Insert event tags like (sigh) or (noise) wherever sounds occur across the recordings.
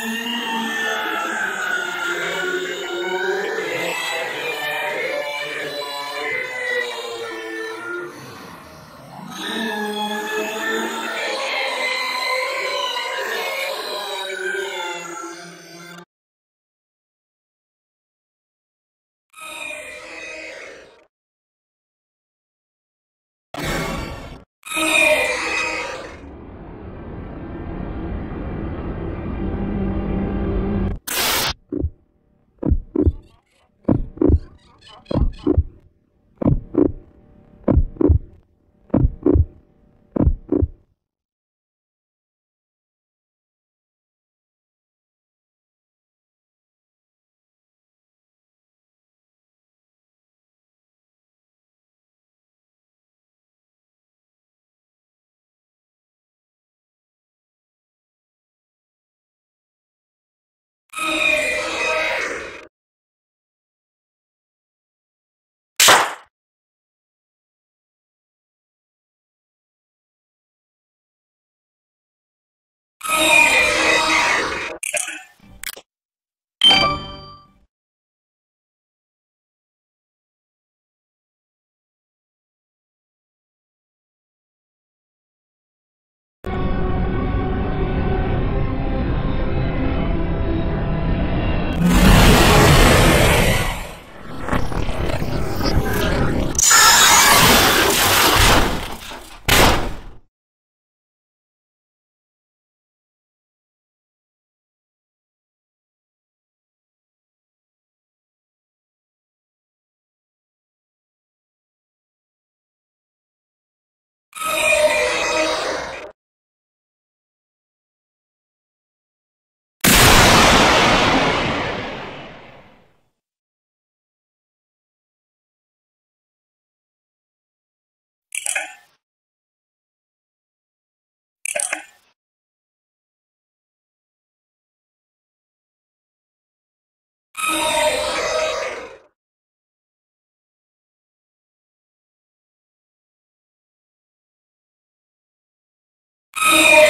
Música you Yeah.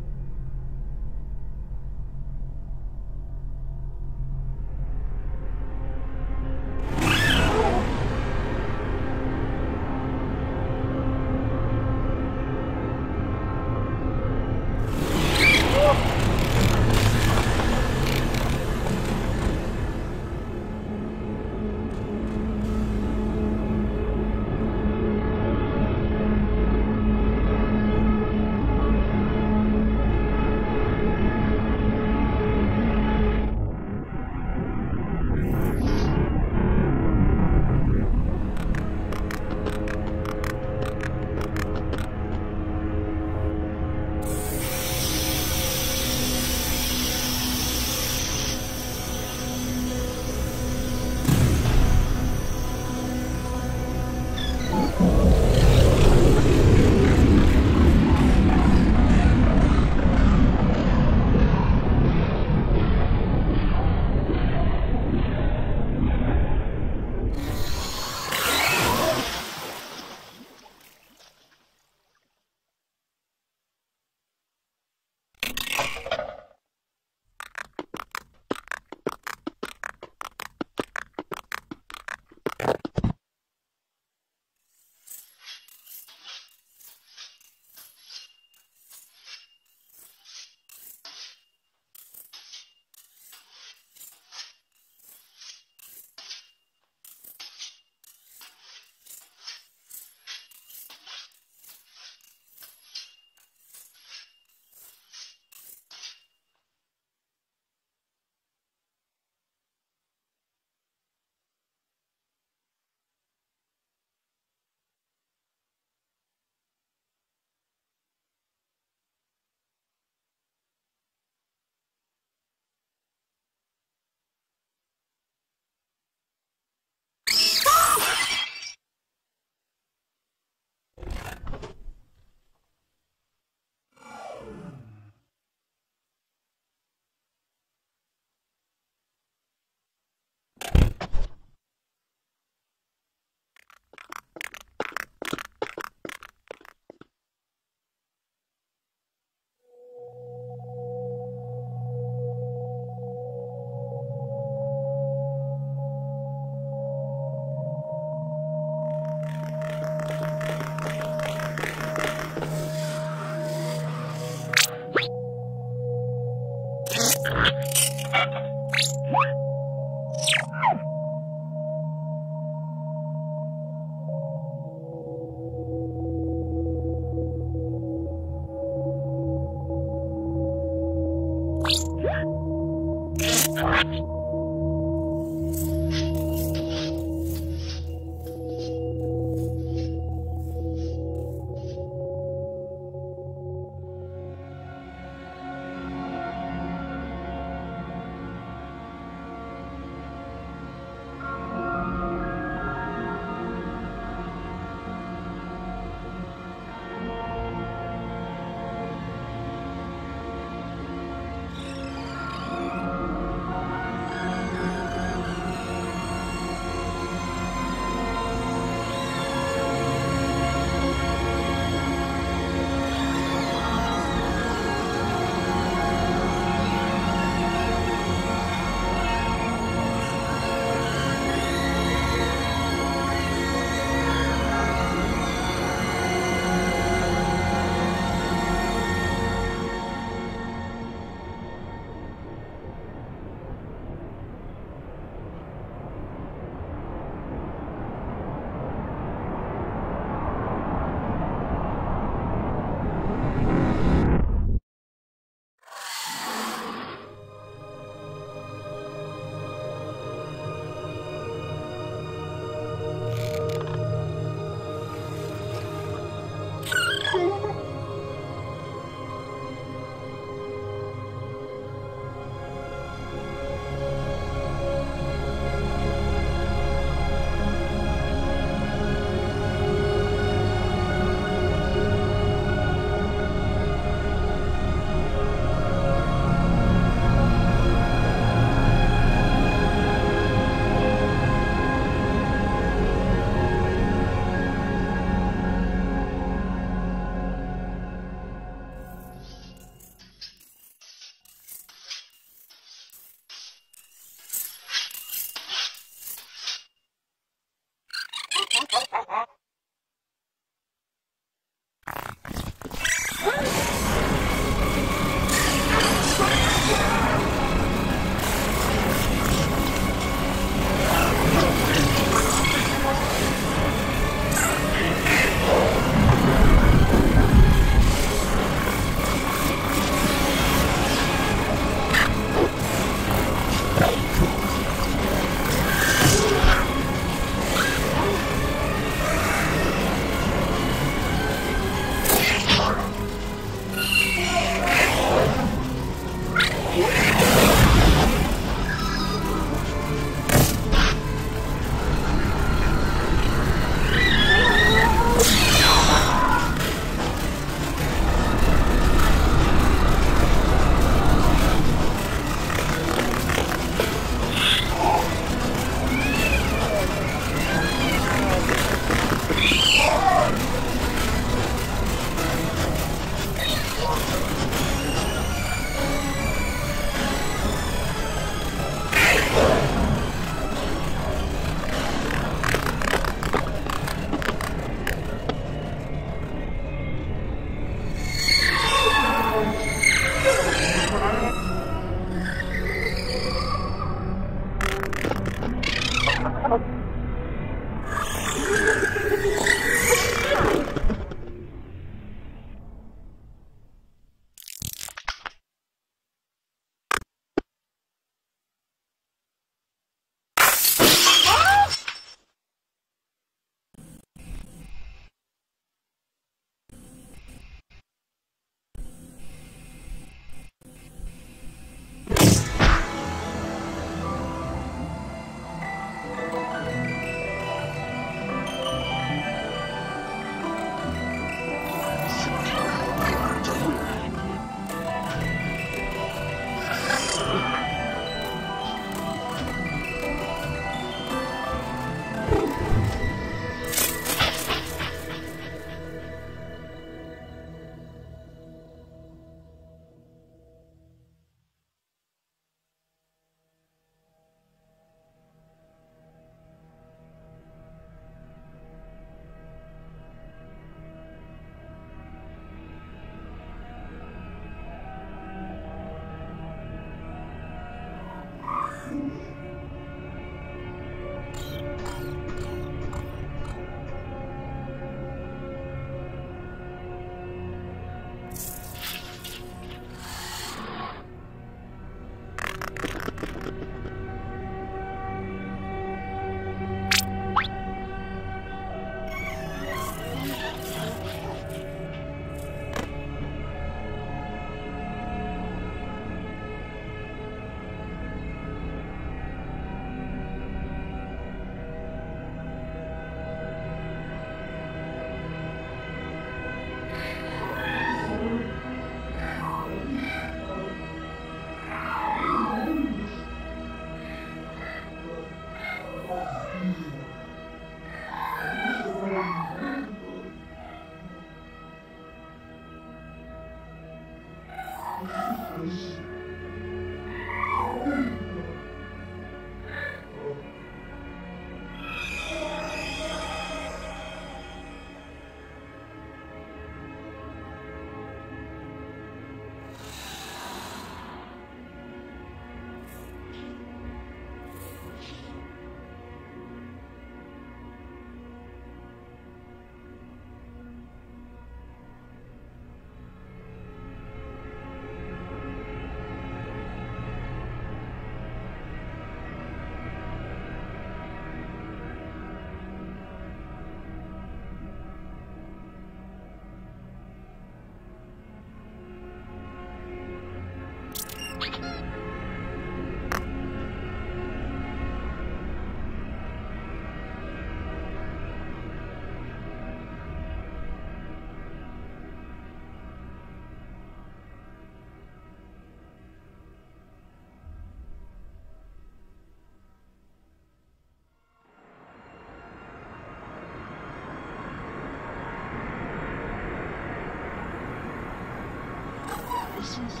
This is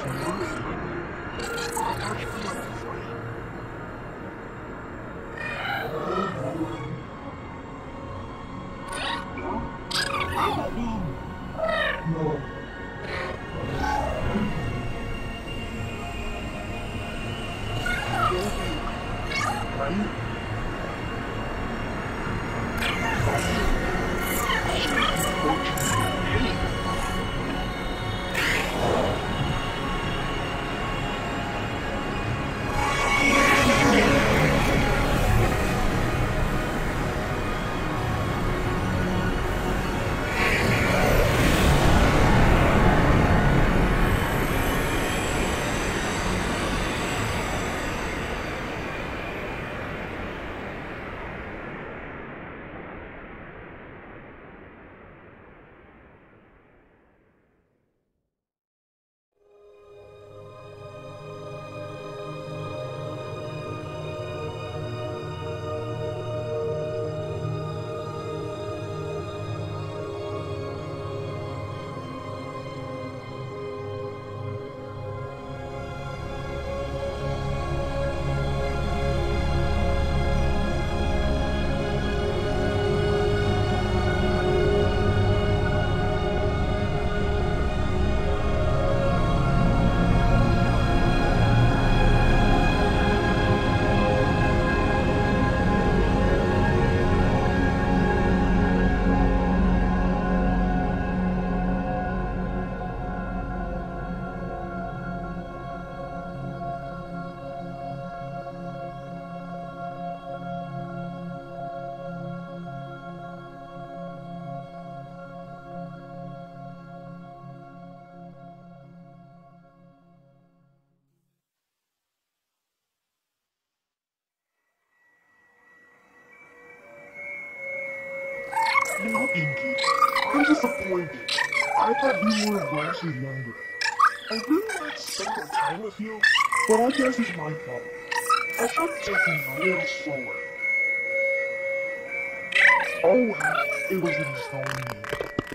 crazy. Disappointed. I thought you were actually younger. I really like to spend more time with you, but I guess it's my fault. I should have taken a little slower. Oh well, it was in stone.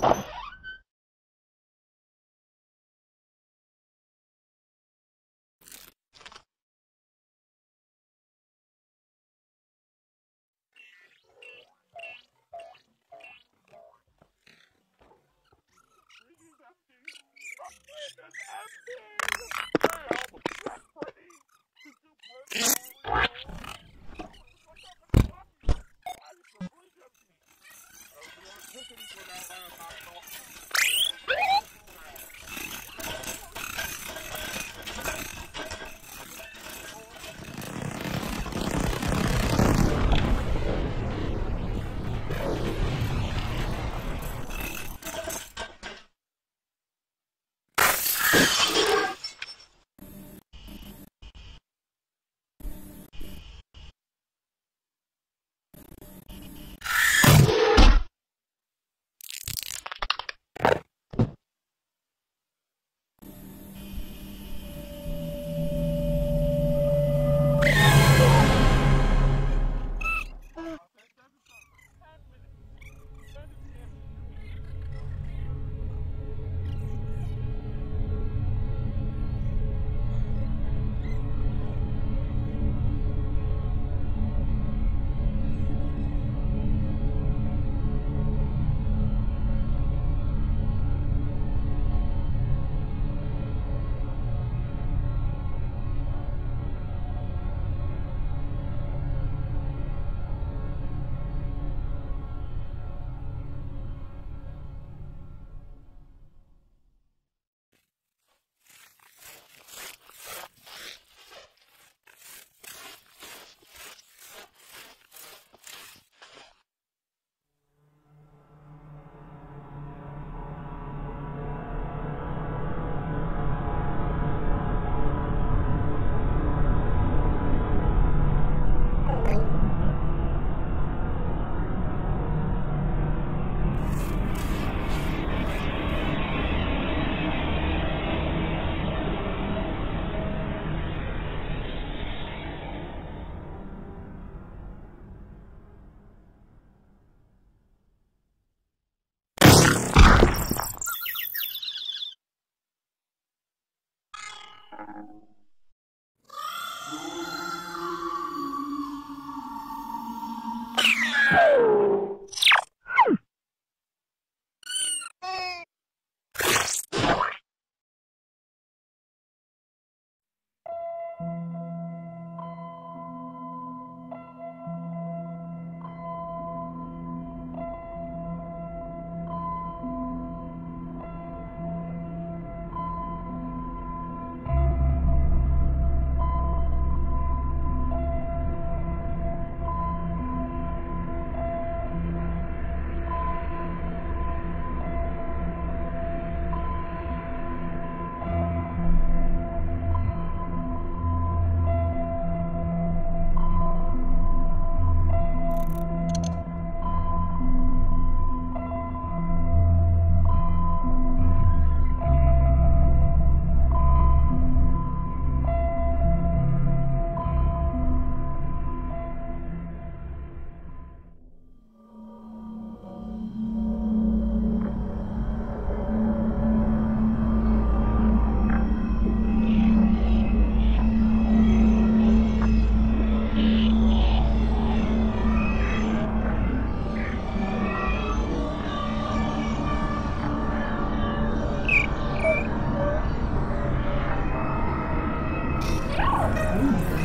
This is! cooking for that Ooh.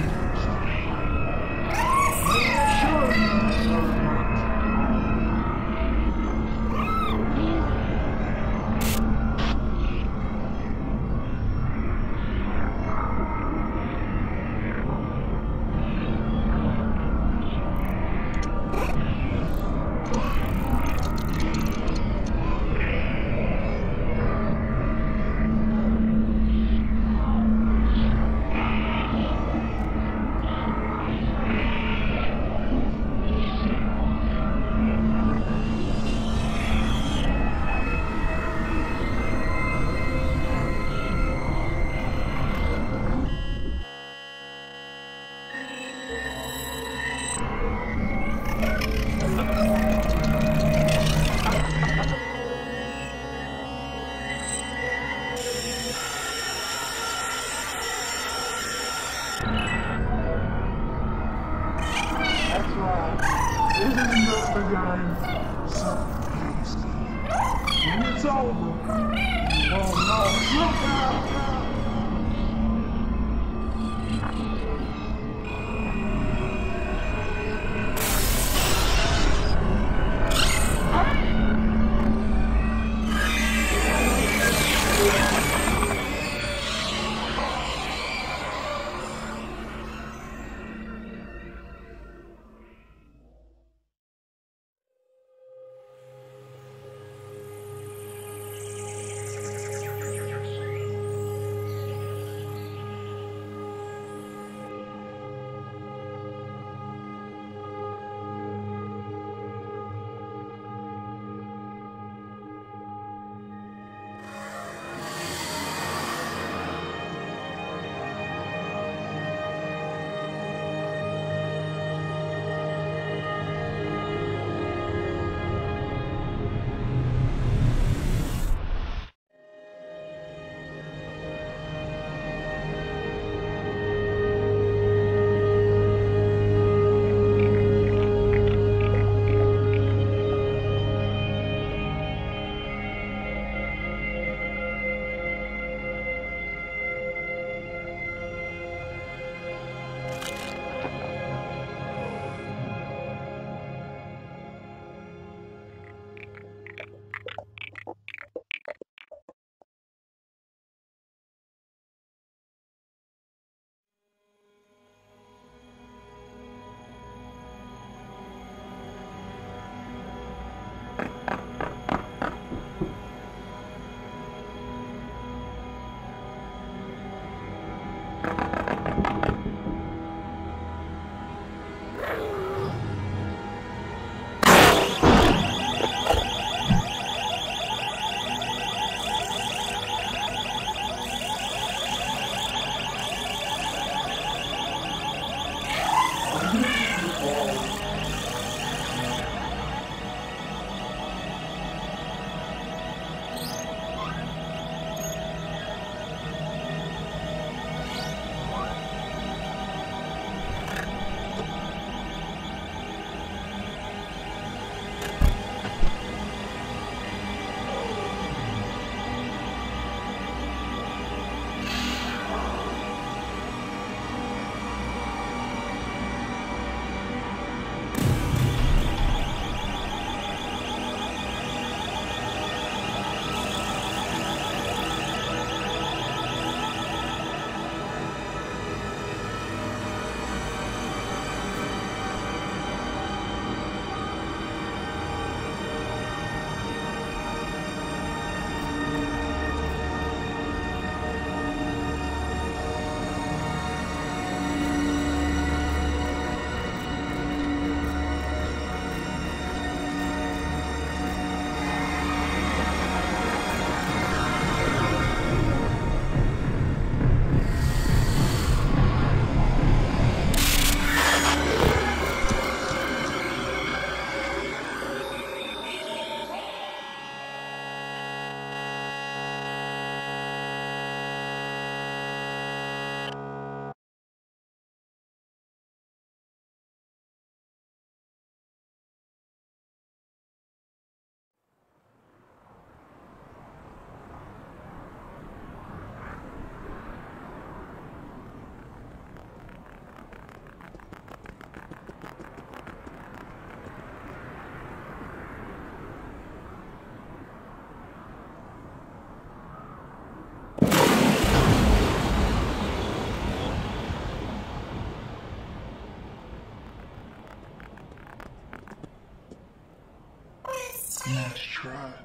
Try.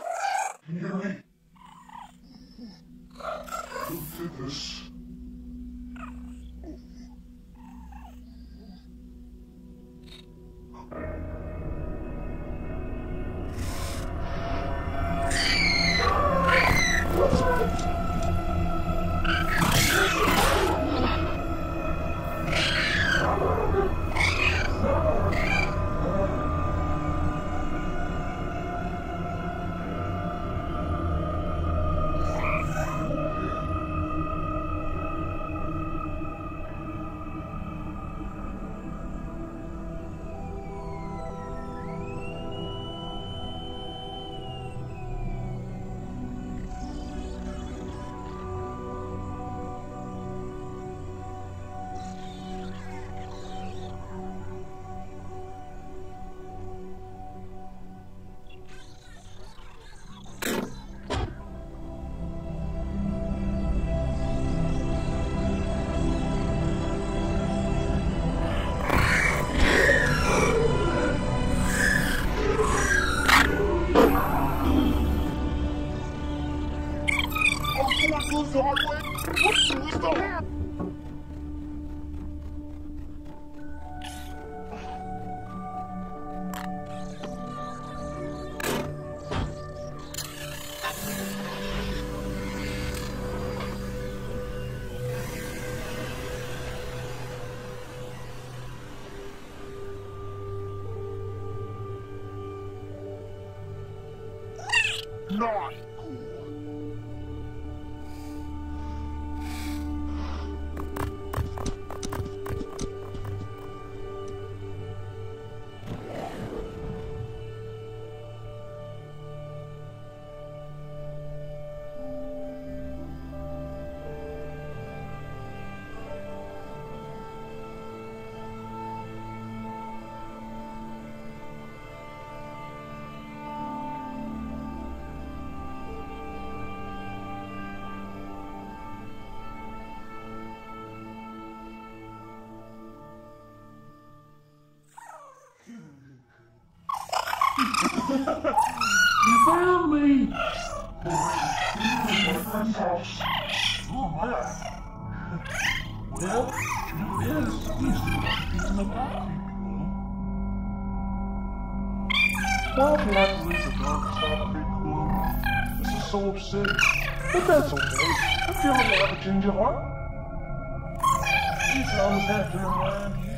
You found me! Well, Yes, he's in the back, Well, naturally, the dark side Clue. This is so upsetting. But that's okay. I feel like a of heart. These always have to remind you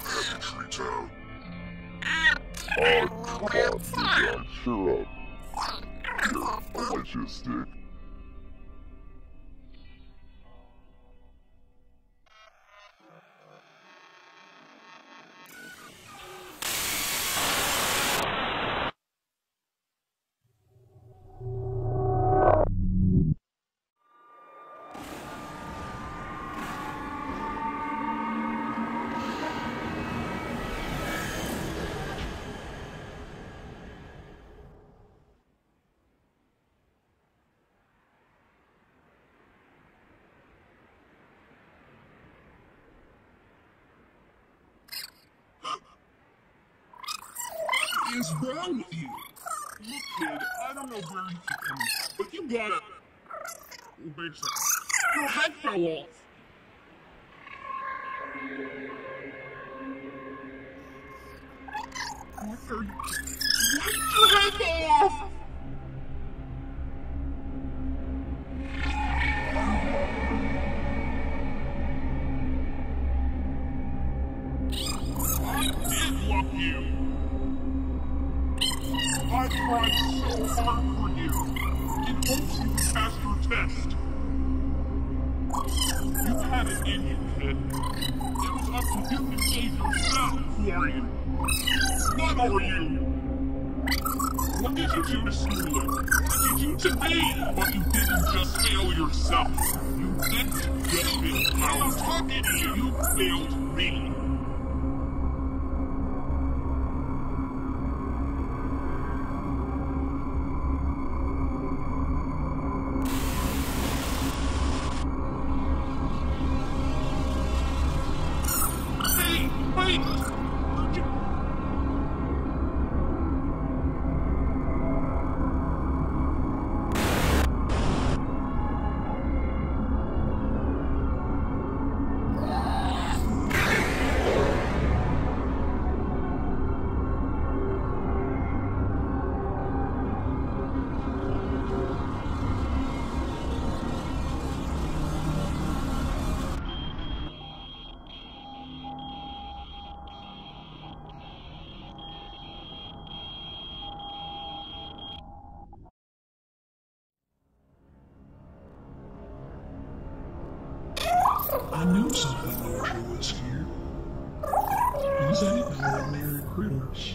from Tree Town. On, big guy, cheer is wrong with you? Look, kid, I don't know where you keep coming, but you gotta. Second. Your head fell off. What are you? Did your head fall off? What to Smuler? What did you do to me? But you didn't just fail yourself. You didn't just fail. I'm talking to you. You failed me. I knew something larger was here. These ain't no ordinary critters.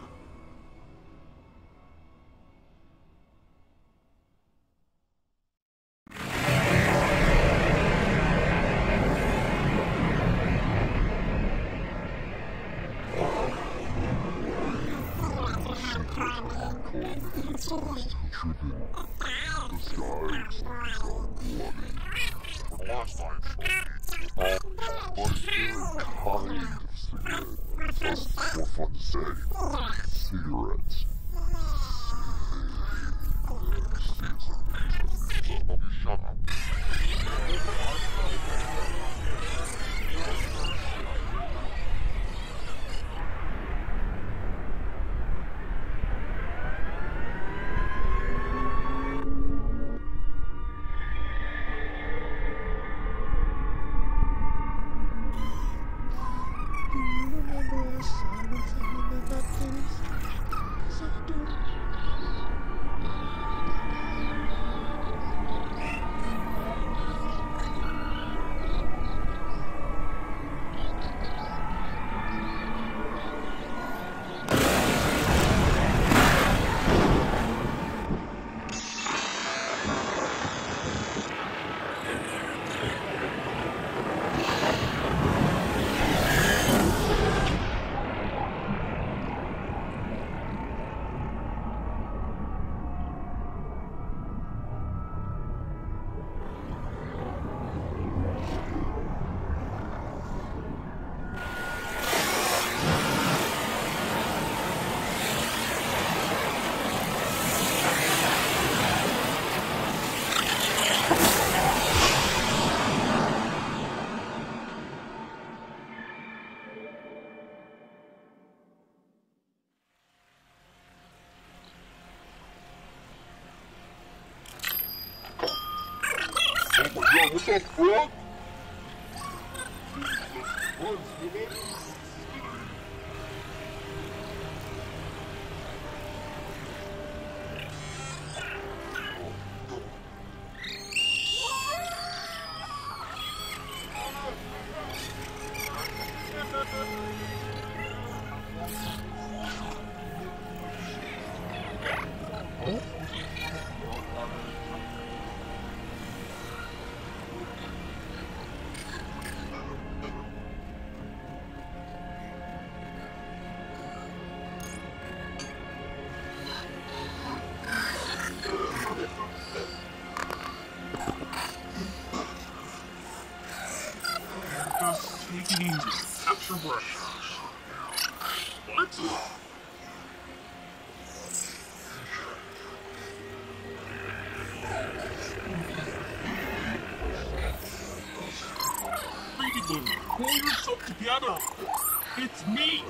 Você é Everyone, pull yourself together. It's me,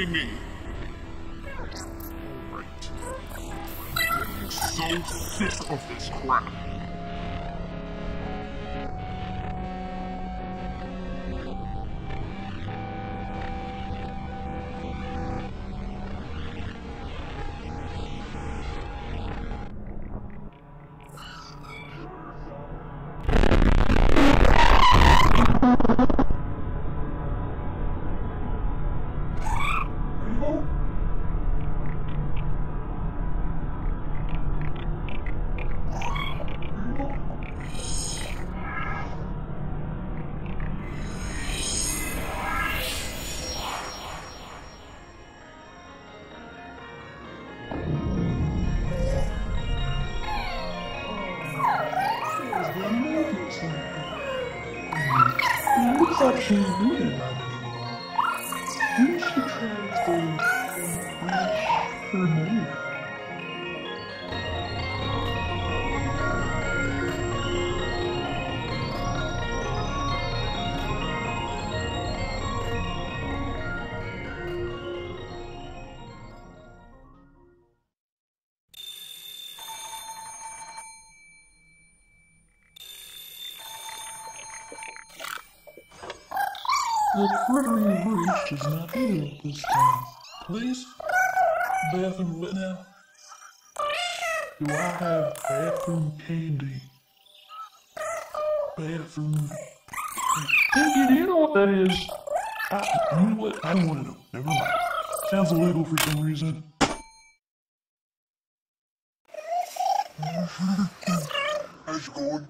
kidding me! Alright. I'm so sick of this crap. The you reached is not here this time. Please? Bathroom what now? Do I have bathroom candy? Bathroom. Candy, do you know what that is? I, you know what? I don't want to know. Never mind. Sounds illegal (laughs) for some reason. How's it going?